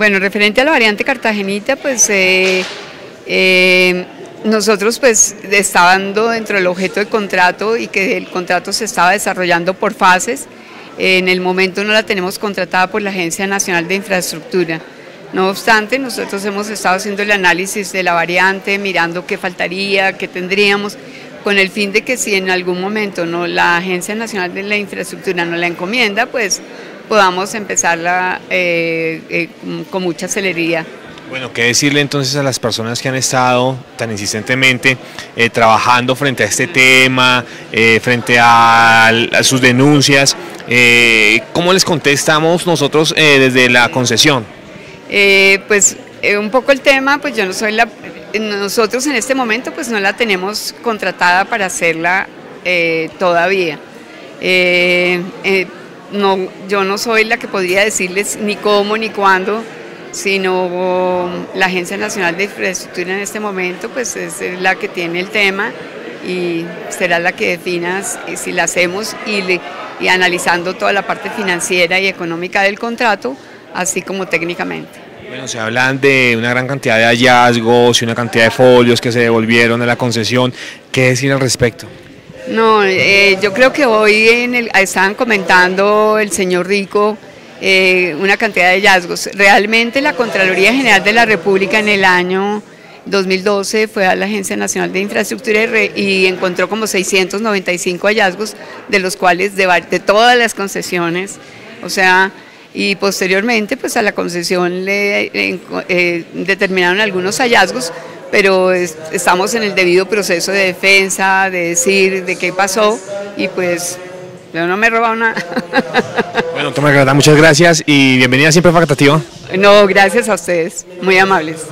Bueno, referente a la variante cartagenita, pues eh, eh, nosotros pues estando dentro del objeto de contrato y que el contrato se estaba desarrollando por fases, en el momento no la tenemos contratada por la Agencia Nacional de Infraestructura. No obstante, nosotros hemos estado haciendo el análisis de la variante, mirando qué faltaría, qué tendríamos, con el fin de que si en algún momento no la Agencia Nacional de la Infraestructura no la encomienda, pues podamos empezarla eh, eh, con mucha celeridad. Bueno, ¿qué decirle entonces a las personas que han estado tan insistentemente eh, trabajando frente a este tema, frente a, sus denuncias? ¿Cómo les contestamos nosotros desde la concesión? pues un poco el tema, pues yo no soy la, nosotros en este momento pues no la tenemos contratada para hacerla todavía no, yo no soy la que podría decirles ni cómo ni cuándo, sino la Agencia Nacional de Infraestructura en este momento, pues es la que tiene el tema y será la que defina si la hacemos y, y analizando toda la parte financiera y económica del contrato, así como técnicamente. Bueno, se hablan de una gran cantidad de hallazgos y una cantidad de folios que se devolvieron a la concesión. ¿Qué decir al respecto? No, eh, yo creo que hoy en el, estaban comentando el señor Rico eh, una cantidad de hallazgos. Realmente la Contraloría General de la República en el año 2012 fue a la Agencia Nacional de Infraestructura y, encontró como 695 hallazgos, de los cuales de, de todas las concesiones, o sea, y posteriormente pues a la concesión le eh, determinaron algunos hallazgos, pero estamos en el debido proceso de defensa, de decir de qué pasó y pues yo no me he robado nada. Bueno, Tomás muchas gracias y bienvenida siempre a Factativa. No, gracias a ustedes, muy amables.